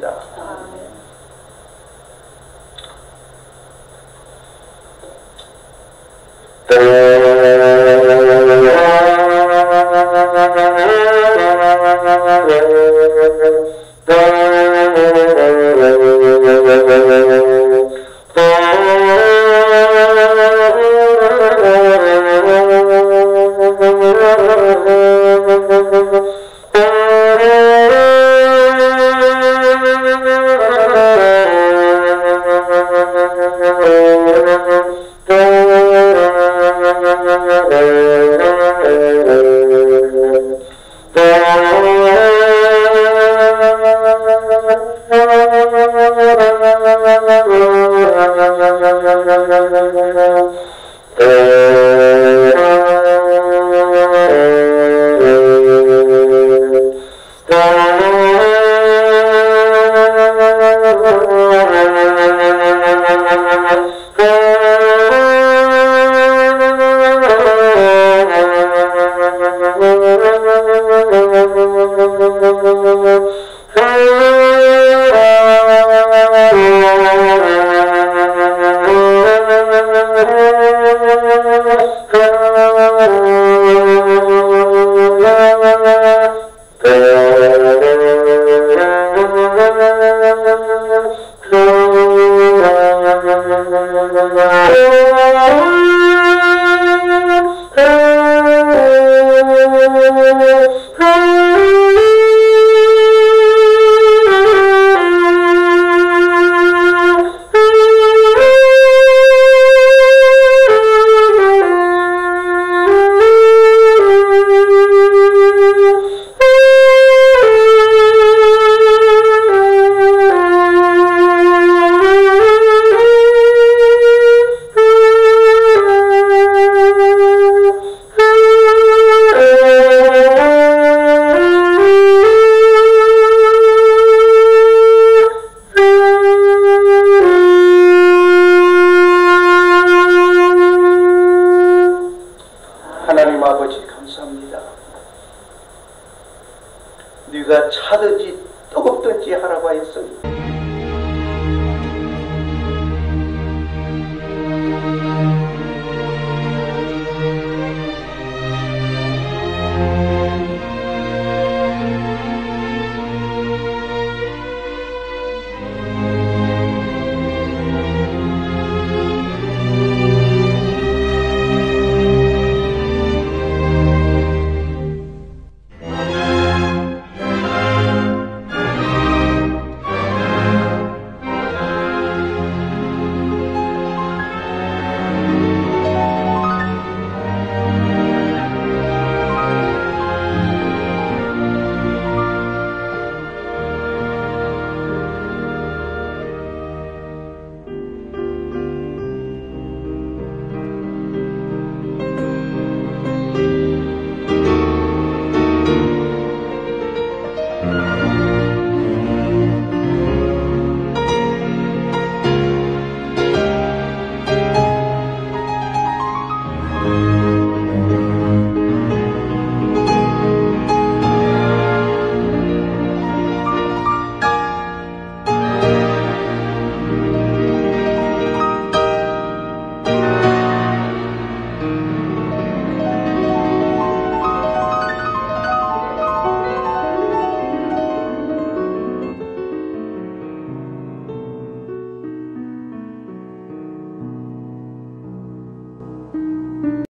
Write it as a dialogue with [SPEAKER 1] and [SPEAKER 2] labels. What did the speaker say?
[SPEAKER 1] ပေးတာ။တရေ Thank you. 네가 차든지 뜨겁든지 하라고 하였습니다.